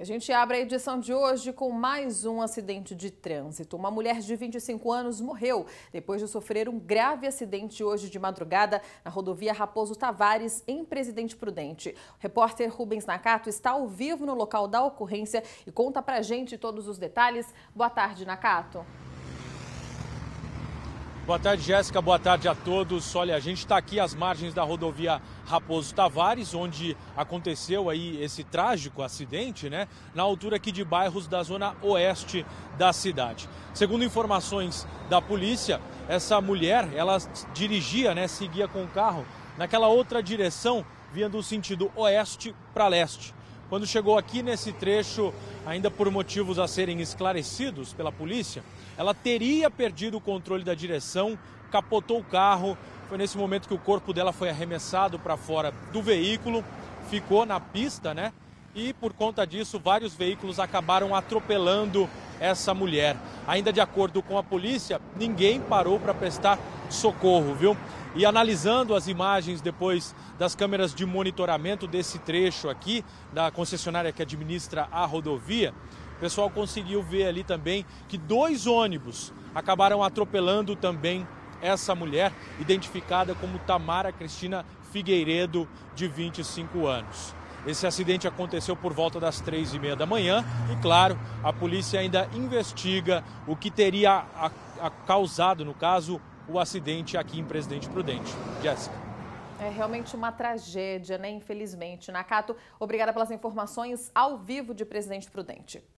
A gente abre a edição de hoje com mais um acidente de trânsito. Uma mulher de 25 anos morreu depois de sofrer um grave acidente hoje de madrugada na rodovia Raposo Tavares, em Presidente Prudente. O repórter Rubens Nakato está ao vivo no local da ocorrência e conta pra gente todos os detalhes. Boa tarde, Nakato. Boa tarde, Jéssica. Boa tarde a todos. Olha, a gente está aqui às margens da rodovia Raposo Tavares, onde aconteceu aí esse trágico acidente, né? Na altura aqui de bairros da zona oeste da cidade. Segundo informações da polícia, essa mulher, ela dirigia, né? Seguia com o carro naquela outra direção, vindo do sentido oeste para leste. Quando chegou aqui nesse trecho, ainda por motivos a serem esclarecidos pela polícia, ela teria perdido o controle da direção, capotou o carro. Foi nesse momento que o corpo dela foi arremessado para fora do veículo, ficou na pista, né? E por conta disso, vários veículos acabaram atropelando essa mulher. Ainda de acordo com a polícia, ninguém parou para prestar socorro, viu? E analisando as imagens depois das câmeras de monitoramento desse trecho aqui, da concessionária que administra a rodovia, o pessoal conseguiu ver ali também que dois ônibus acabaram atropelando também essa mulher, identificada como Tamara Cristina Figueiredo, de 25 anos. Esse acidente aconteceu por volta das três e meia da manhã e, claro, a polícia ainda investiga o que teria causado, no caso, o acidente aqui em Presidente Prudente. Jéssica. É realmente uma tragédia, né? Infelizmente. Nakato, obrigada pelas informações ao vivo de Presidente Prudente.